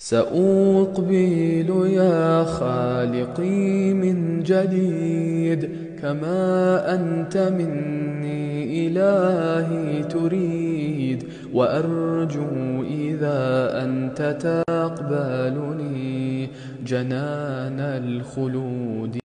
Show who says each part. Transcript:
Speaker 1: سأقبل يا خالقي من جديد كما أنت مني إلهي تريد وأرجو إذا أنت تقبلني جنان الخلود.